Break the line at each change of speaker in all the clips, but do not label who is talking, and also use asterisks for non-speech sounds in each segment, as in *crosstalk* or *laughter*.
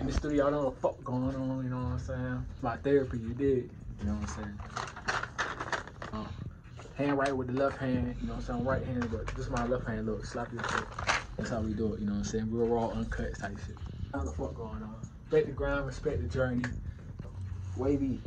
In the studio, I don't know what the fuck going on, you know what I'm saying? My therapy, you did, you know what I'm saying? Uh, hand right with the left hand, you know what I'm saying? Right hand, but is my left hand, look, your shit. That's how we do it, you know what I'm saying? Real raw, uncut type shit. How the fuck going on? Respect the grind, respect the journey. Wavy.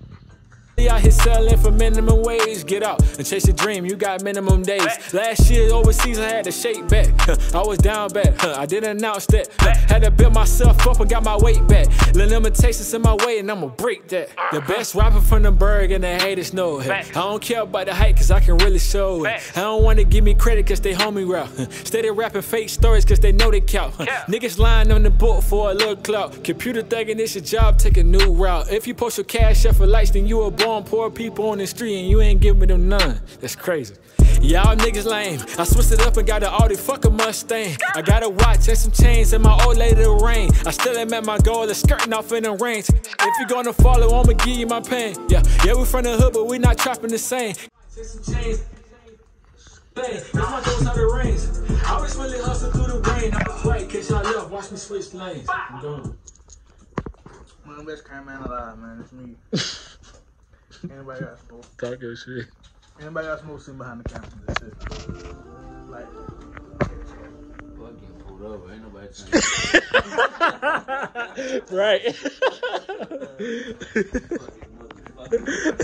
Out here selling for minimum wage. Get out and chase your dream. You got minimum days. Last year overseas, I had to shake back. I was down bad. I didn't announce that. Had to build myself up and got my weight back. Little limitations in my way, and I'ma break that. The best rapper from the burg and the haters know it. I don't care about the hype, cause I can really show it. I don't wanna give me credit, cause they homie rap. Steady rapping fake stories, cause they know they count. Niggas lying on the book for a little clout. Computer thinking it's your job, take a new route. If you post your cash up for lights, then you a born poor people on the street and you ain't giving them none. That's crazy. Y'all niggas lame. I switched it up and got an Audi, fuck a Mustang. I got a watch and some chains and my old lady the rain. I still ain't met my goal of skirting off in the range. If you gonna follow, I'ma give you my pain. Yeah, yeah, we from the hood, but we not trapping the same. And some chains. Bang, that's my goals out the range. I was really hustling through the rain. I was right, catch y'all left, watch me switch lanes. I'm done.
Man, best cameraman alive, man. It's me. *laughs* Anybody got smoke?
Talk your shit.
Anybody got smoke sitting behind the camera? This shit. Like,
Fuck getting pulled over. Ain't nobody *laughs* trying to
right.
fucking motherfucker.